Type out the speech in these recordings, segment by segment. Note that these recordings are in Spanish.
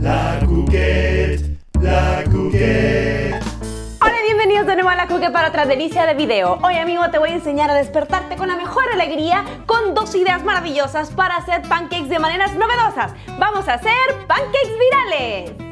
La Coquette, la Coquette. Hola bienvenidos de nuevo a La Cuque para otra delicia de video. Hoy amigo te voy a enseñar a despertarte con la mejor alegría con dos ideas maravillosas para hacer pancakes de maneras novedosas. Vamos a hacer pancakes virales.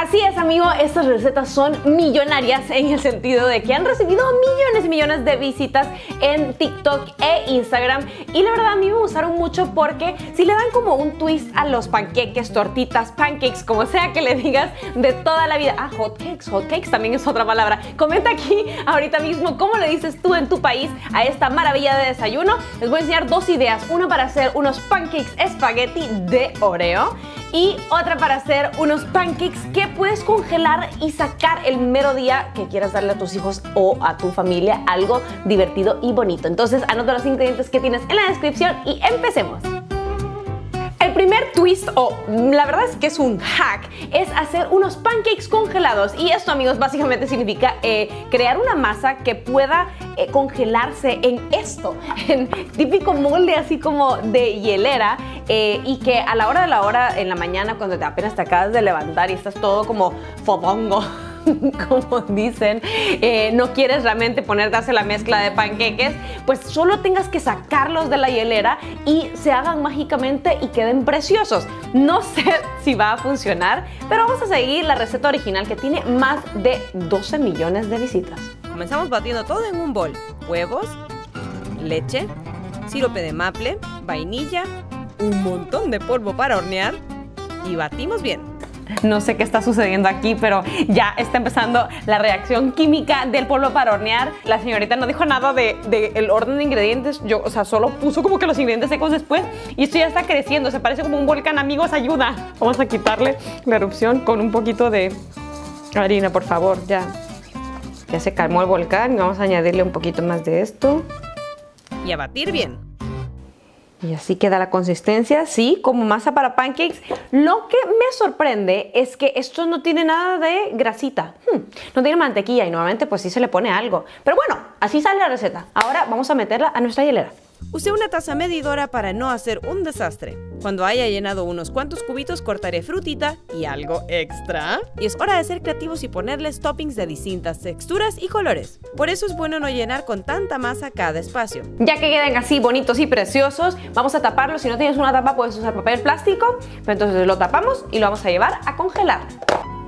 Así es, amigo, estas recetas son millonarias en el sentido de que han recibido millones y millones de visitas en TikTok e Instagram. Y la verdad a mí me gustaron mucho porque si le dan como un twist a los panqueques, tortitas, pancakes, como sea que le digas, de toda la vida. Ah, hotcakes, hotcakes también es otra palabra. Comenta aquí ahorita mismo cómo le dices tú en tu país a esta maravilla de desayuno. Les voy a enseñar dos ideas. Una para hacer unos pancakes espagueti de Oreo y otra para hacer unos pancakes que puedes congelar y sacar el mero día que quieras darle a tus hijos o a tu familia algo divertido y bonito. Entonces anota los ingredientes que tienes en la descripción y empecemos. El primer twist, o la verdad es que es un hack, es hacer unos pancakes congelados. Y esto, amigos, básicamente significa eh, crear una masa que pueda eh, congelarse en esto, en típico molde así como de hielera. eh, y que a la hora de la hora, en la mañana, cuando te apenas te acabas de levantar y estás todo como fodongo. como dicen, eh, no quieres realmente ponerte a hacer la mezcla de panqueques, pues solo tengas que sacarlos de la hielera y se hagan mágicamente y queden preciosos. No sé si va a funcionar, pero vamos a seguir la receta original que tiene más de 12 millones de visitas. Comenzamos batiendo todo en un bol. Huevos, leche, sirope de maple, vainilla, un montón de polvo para hornear y batimos bien. No sé qué está sucediendo aquí, pero ya está empezando la reacción química del polvo para hornear. La señorita no dijo nada de, el orden de ingredientes. Yo, o sea, solo puso como que los ingredientes secos después. Y esto ya está creciendo. Se parece como un volcán, amigos. Ayuda. Vamos a quitarle la erupción con un poquito de harina, por favor. Ya, ya se calmó el volcán. Vamos a añadirle un poquito más de esto. Y a batir bien. Y así queda la consistencia, sí, como masa para pancakes. Lo que me sorprende es que esto no tiene nada de grasita. Hmm, no tiene mantequilla y normalmente pues sí se le pone algo. Pero bueno, así sale la receta. Ahora vamos a meterla a nuestra hielera. Usé una taza medidora para no hacer un desastre. Cuando haya llenado unos cuantos cubitos cortaré frutita y algo extra. Y es hora de ser creativos y ponerles toppings de distintas texturas y colores. Por eso es bueno no llenar con tanta masa cada espacio. Ya que queden así bonitos y preciosos, vamos a taparlos. Si no tienes una tapa puedes usar papel plástico. Pero entonces lo tapamos y lo vamos a llevar a congelar.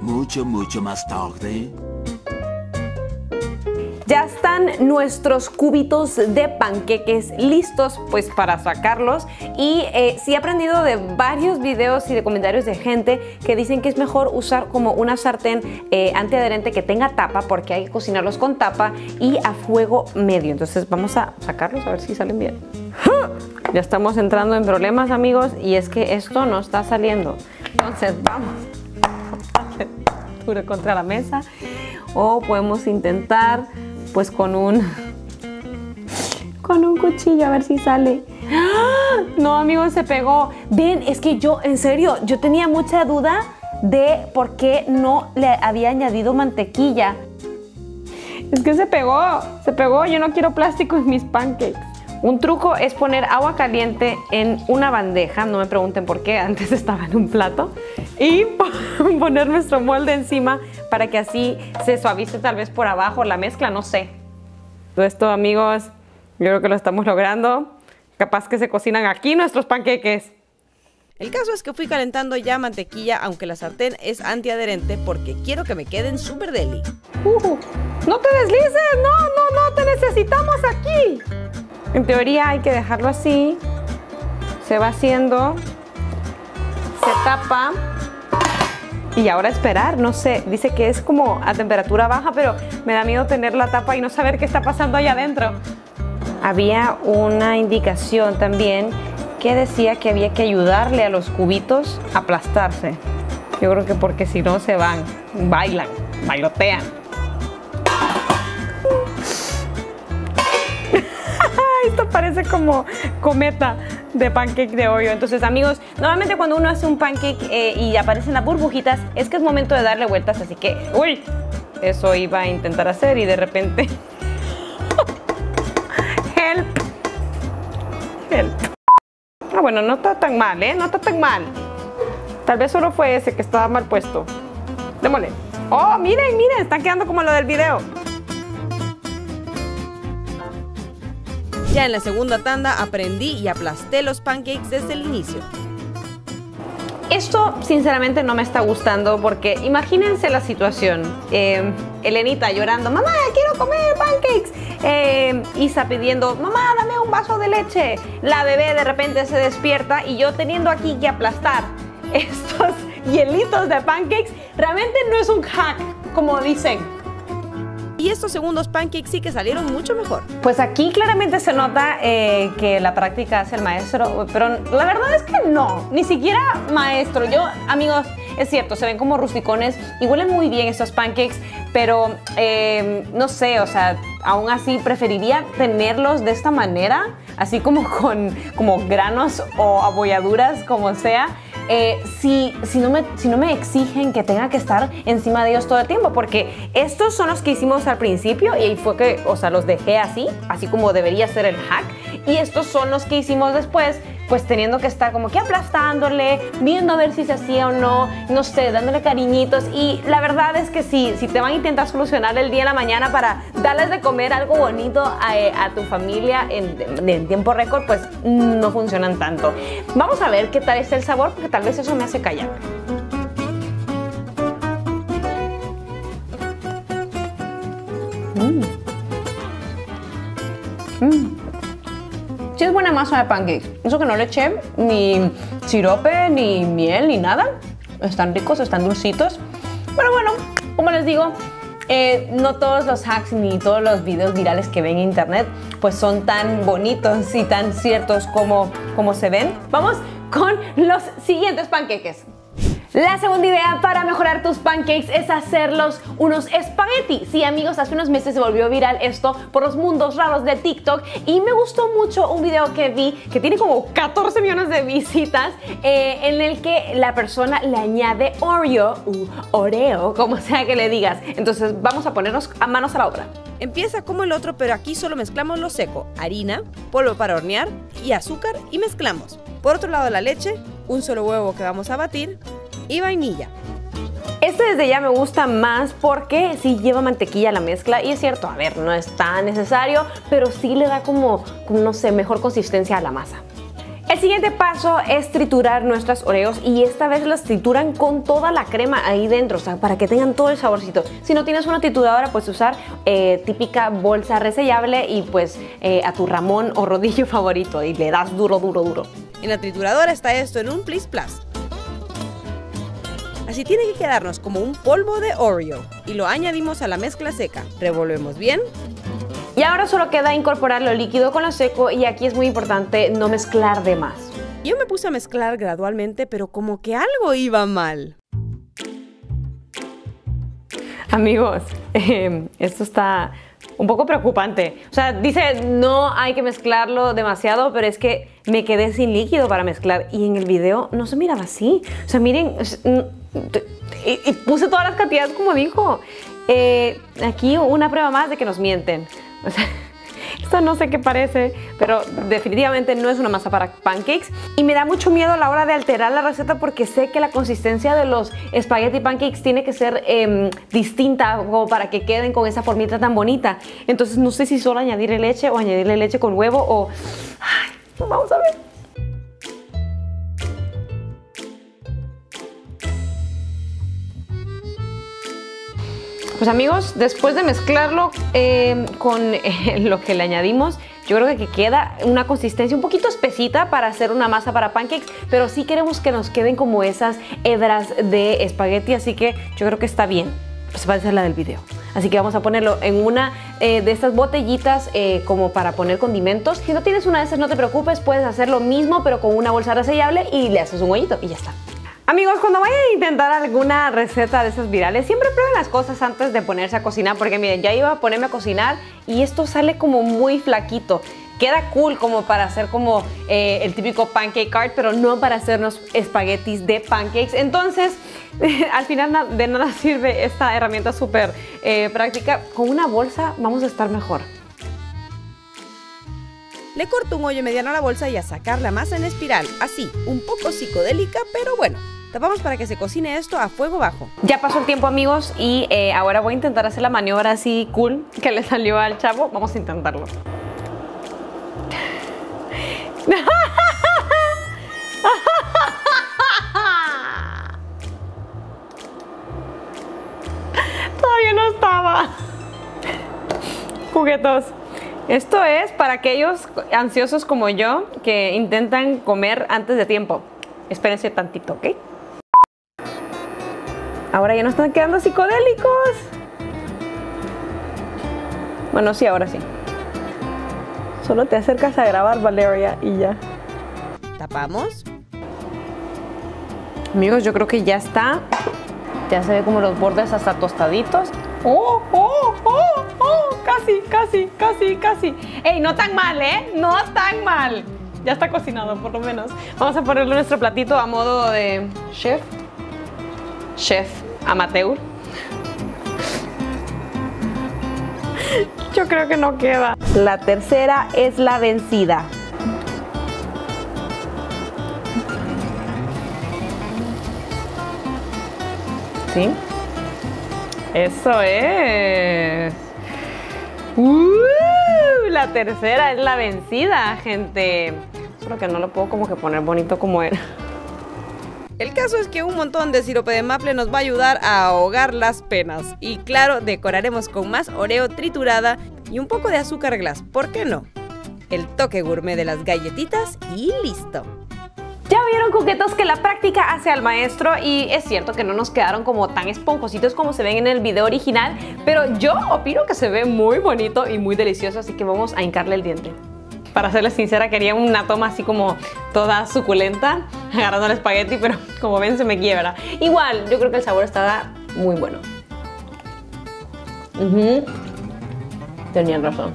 Mucho, mucho más tarde. Nuestros cubitos de panqueques listos pues para sacarlos y eh, he aprendido de varios videos y de comentarios de gente que dicen que es mejor usar como una sartén eh, antiadherente que tenga tapa porque hay que cocinarlos con tapa y a fuego medio. Entonces vamos a sacarlos a ver si salen bien. Ya estamos entrando en problemas amigos y es que esto no está saliendo. Entonces vamos duro contra la mesa o podemos intentar pues con un con un cuchillo a ver si sale. No, amigos, se pegó. Ven, es que yo, en serio, yo tenía mucha duda de por qué no le había añadido mantequilla. Es que se pegó, se pegó. Yo no quiero plástico en mis pancakes. Un truco es poner agua caliente en una bandeja, no me pregunten por qué, antes estaba en un plato, y poner nuestro molde encima para que así se suavice tal vez por abajo la mezcla, no sé. Todo esto, amigos, yo creo que lo estamos logrando. Capaz que se cocinan aquí nuestros panqueques. El caso es que fui calentando ya mantequilla, aunque la sartén es antiadherente, porque quiero que me queden súper deli. Uh, no te deslices, En teoría hay que dejarlo así. Se va haciendo. Se tapa. Y ahora esperar, no sé, dice que es como a temperatura baja, pero me da miedo tener la tapa y no saber qué está pasando allá adentro. Había una indicación también que decía que había que ayudarle a los cubitos a aplastarse. Yo creo que porque si no se van, bailan, bailotean. Esto parece como cometa de pancake de hoyo. Entonces, amigos, normalmente cuando uno hace un pancake eh, y aparecen las burbujitas, es que es momento de darle vueltas. Así que, uy, eso iba a intentar hacer y de repente. Help. Help. Ah, bueno, no está tan mal, ¿eh? No está tan mal. Tal vez solo fue ese que estaba mal puesto. Démosle. Oh, miren, miren, están quedando como lo del video. Ya en la segunda tanda aprendí y aplasté los pancakes desde el inicio. Esto sinceramente no me está gustando porque imagínense la situación. Eh, Elenita llorando, mamá, quiero comer pancakes. Eh, Isa pidiendo, mamá, dame un vaso de leche. La bebé de repente se despierta y yo teniendo aquí que aplastar estos hielitos de pancakes, realmente no es un hack, como dicen. Y estos segundos pancakes sí que salieron mucho mejor. Pues aquí claramente se nota eh, que la práctica hace el maestro, pero la verdad es que no, ni siquiera maestro. Yo, amigos, es cierto, se ven como rusticones y huelen muy bien estos pancakes, pero eh, no sé, o sea, aún así preferiría tenerlos de esta manera, así como con como granos o abolladuras, como sea. Eh, si, si, no me, si no me exigen que tenga que estar encima de ellos todo el tiempo, porque estos son los que hicimos al principio y fue que, o sea, los dejé así, así como debería ser el hack, y estos son los que hicimos después, pues teniendo que estar como que aplastándole, viendo a ver si se hacía o no, no sé, dándole cariñitos. Y la verdad es que si, si te van a intentar solucionar el día en la mañana para darles de comer algo bonito a, tu familia en, en tiempo récord, pues no funcionan tanto. Vamos a ver qué tal está el sabor, porque tal vez eso me hace callar. Mm. Mm. Sí es buena masa de pancakes. Eso que no le eché ni sirope, ni miel, ni nada. Están ricos, están dulcitos. Pero bueno, como les digo, eh, no todos los hacks ni todos los videos virales que ven en internet pues son tan bonitos y tan ciertos como, como se ven. Vamos con los siguientes panqueques. La segunda idea para mejorar tus pancakes es hacerlos unos espaguetis. Sí, amigos, hace unos meses se volvió viral esto por los mundos raros de TikTok y me gustó mucho un video que vi que tiene como 14 millones de visitas eh, en el que la persona le añade Oreo, Oreo, como sea que le digas. Entonces vamos a ponernos a manos a la obra. Empieza como el otro, pero aquí solo mezclamos lo seco, harina, polvo para hornear y azúcar y mezclamos. Por otro lado la leche, un solo huevo que vamos a batir y vainilla. Este desde ya me gusta más porque sí lleva mantequilla a la mezcla y es cierto, a ver, no es tan necesario, pero sí le da como, no sé, mejor consistencia a la masa. El siguiente paso es triturar nuestras oreos y esta vez las trituran con toda la crema ahí dentro, o sea, para que tengan todo el saborcito. Si no tienes una trituradora, puedes usar eh, típica bolsa resellable y pues eh, a tu ramón o rodillo favorito y le das duro, duro, duro. En la trituradora está esto en un plis plas. Así tiene que quedarnos como un polvo de Oreo y lo añadimos a la mezcla seca. Revolvemos bien. Y ahora solo queda incorporar lo líquido con lo seco y aquí es muy importante no mezclar de más. Yo me puse a mezclar gradualmente, pero como que algo iba mal. Amigos, eh, esto está un poco preocupante. O sea, dice no hay que mezclarlo demasiado, pero es que me quedé sin líquido para mezclar y en el video no se miraba así. O sea, miren, y, puse todas las cantidades como dijo. Eh, aquí una prueba más de que nos mienten. O esto no sé qué parece, pero definitivamente no es una masa para pancakes. Y me da mucho miedo a la hora de alterar la receta porque sé que la consistencia de los espagueti pancakes tiene que ser eh, distinta como para que queden con esa formita tan bonita. Entonces no sé si solo añadirle leche o añadirle leche con huevo o... Ay, vamos a ver. Pues amigos, después de mezclarlo eh, con eh, lo que le añadimos, yo creo que queda una consistencia un poquito espesita para hacer una masa para pancakes, pero sí queremos que nos queden como esas hebras de espagueti, así que yo creo que está bien. Pues va a ser la del video. Así que vamos a ponerlo en una eh, de estas botellitas eh, como para poner condimentos. Si no tienes una de esas, no te preocupes, puedes hacer lo mismo, pero con una bolsa resellable y le haces un hoyito y ya está. Amigos, cuando vayan a intentar alguna receta de esas virales, siempre prueben las cosas antes de ponerse a cocinar, porque miren, ya iba a ponerme a cocinar y esto sale como muy flaquito. Queda cool como para hacer como eh, el típico pancake art, pero no para hacernos espaguetis de pancakes. Entonces, al final de nada sirve esta herramienta súper eh, práctica. Con una bolsa vamos a estar mejor. Le corto un hoyo mediano a la bolsa y a sacar la masa en espiral, así, un poco psicodélica, pero bueno, Tapamos para que se cocine esto a fuego bajo. Ya pasó el tiempo amigos y eh, ahora voy a intentar hacer la maniobra así cool que le salió al chavo. Vamos a intentarlo. Todavía no estaba. Juguetos. Esto es para aquellos ansiosos como yo que intentan comer antes de tiempo. Espérense tantito, ¿ok? Ahora ya no están quedando psicodélicos. Bueno, sí, ahora sí. Solo te acercas a grabar, Valeria, y ya. Tapamos. Amigos, yo creo que ya está. Ya se ve como los bordes hasta tostaditos. ¡Oh, oh, oh, oh! Casi, casi, casi, casi. ¡Ey, no tan mal, eh! No tan mal. Ya está cocinado, por lo menos. Vamos a ponerle nuestro platito a modo de chef. Chef amateur. Yo creo que no queda. La tercera es la vencida. ¿Sí? Eso es. ¡Uh! La tercera es la vencida, gente. Solo que no lo puedo como que poner bonito como era. El caso es que un montón de sirope de maple nos va a ayudar a ahogar las penas. Y claro, decoraremos con más oreo triturada y un poco de azúcar glass, ¿por qué no? El toque gourmet de las galletitas y listo. Ya vieron coquetos que la práctica hace al maestro y es cierto que no nos quedaron como tan esponjositos como se ven en el video original, pero yo opino que se ve muy bonito y muy delicioso, así que vamos a hincarle el diente. Para serles sincera, quería una toma así como toda suculenta, agarrando el espagueti, pero como ven se me quiebra. Igual, yo creo que el sabor está muy bueno. Tenían razón.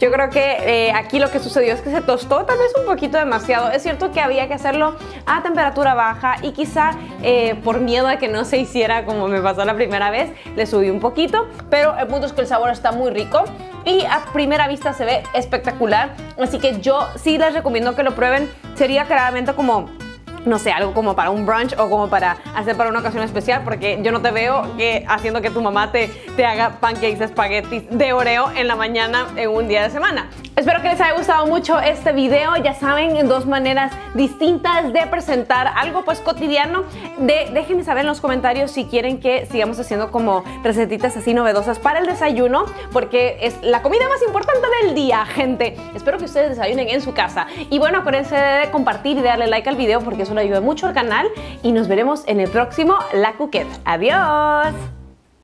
Yo creo que eh, aquí lo que sucedió es que se tostó tal vez un poquito demasiado. Es cierto que había que hacerlo a temperatura baja y quizá eh, por miedo a que no se hiciera como me pasó la primera vez, le subí un poquito, pero el punto es que el sabor está muy rico y a primera vista se ve espectacular. Así que yo sí les recomiendo que lo prueben. Sería claramente como no sé, algo como para un brunch o como para hacer para una ocasión especial, porque yo no te veo que haciendo que tu mamá te, te haga pancakes, espaguetis de Oreo en la mañana en un día de semana. Espero que les haya gustado mucho este video. Ya saben, en dos maneras distintas de presentar algo pues cotidiano. De, déjenme saber en los comentarios si quieren que sigamos haciendo como recetitas así novedosas para el desayuno, porque es la comida más importante del día, gente. Espero que ustedes desayunen en su casa. Y bueno, acuérdense de compartir y darle like al video porque eso le ayuda mucho al canal. Y nos veremos en el próximo La Cuquet. ¡Adiós!